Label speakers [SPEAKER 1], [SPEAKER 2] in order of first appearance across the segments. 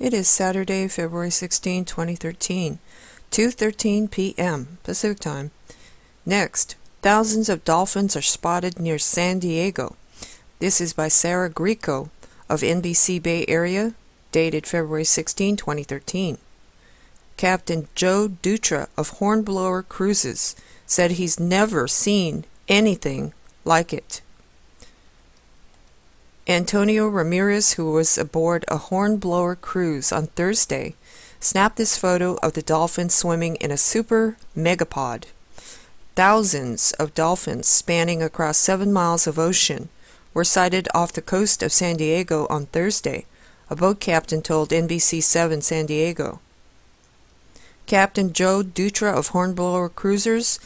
[SPEAKER 1] It is Saturday, February 16, 2013, 2:13 p.m. Pacific Time. Next, thousands of dolphins are spotted near San Diego. This is by Sarah Grieco of NBC Bay Area, dated February 16, 2013. Captain Joe Dutra of Hornblower Cruises said he's never seen anything like it. Antonio Ramirez, who was aboard a Hornblower cruise on Thursday, snapped this photo of the dolphins swimming in a super megapod. Thousands of dolphins spanning across seven miles of ocean were sighted off the coast of San Diego on Thursday, a boat captain told NBC7 San Diego. Captain Joe Dutra of Hornblower Cruisers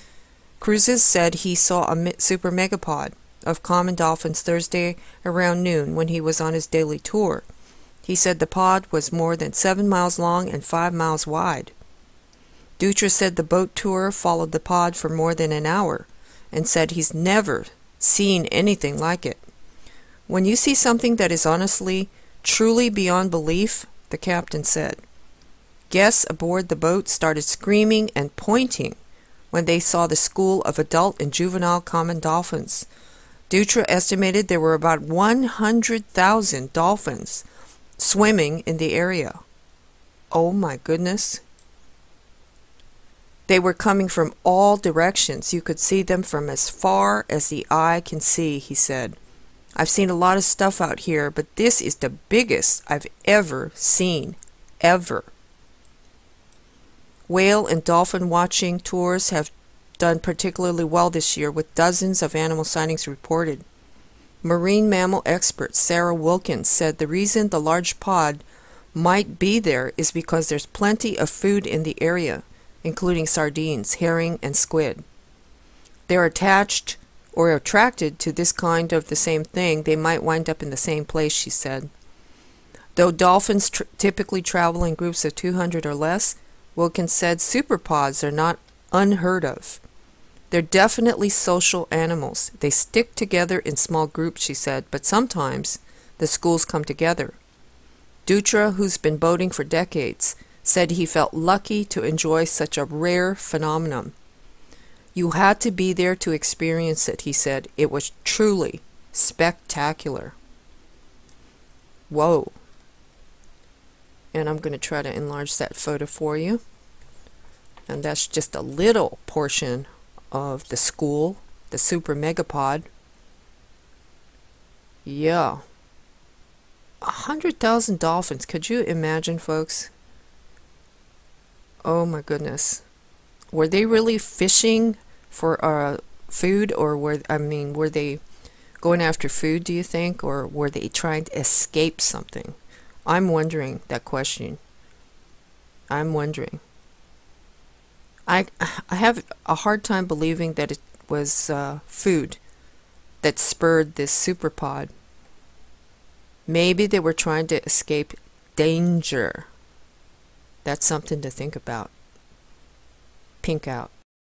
[SPEAKER 1] Cruises said he saw a super megapod of common dolphins Thursday around noon when he was on his daily tour. He said the pod was more than seven miles long and five miles wide. Dutra said the boat tour followed the pod for more than an hour and said he's never seen anything like it. When you see something that is honestly, truly beyond belief, the captain said. Guests aboard the boat started screaming and pointing when they saw the school of adult and juvenile common dolphins Dutra estimated there were about 100,000 dolphins swimming in the area. Oh my goodness. They were coming from all directions. You could see them from as far as the eye can see, he said. I've seen a lot of stuff out here, but this is the biggest I've ever seen. Ever. Whale and dolphin watching tours have done particularly well this year with dozens of animal sightings reported. Marine mammal expert Sarah Wilkins said the reason the large pod might be there is because there's plenty of food in the area, including sardines, herring, and squid. They're attached or attracted to this kind of the same thing, they might wind up in the same place, she said. Though dolphins tr typically travel in groups of 200 or less, Wilkins said superpods are not unheard of. They're definitely social animals. They stick together in small groups, she said, but sometimes the schools come together. Dutra, who's been boating for decades, said he felt lucky to enjoy such a rare phenomenon. You had to be there to experience it, he said. It was truly spectacular. Whoa. And I'm going to try to enlarge that photo for you. And that's just a little portion of the school, the super megapod. Yeah. A hundred thousand dolphins. Could you imagine, folks? Oh my goodness. Were they really fishing for uh, food or were, I mean, were they going after food, do you think? Or were they trying to escape something? I'm wondering that question. I'm wondering. I, I have a hard time believing that it was uh, food that spurred this superpod. Maybe they were trying to escape danger. That's something to think about. Pink out.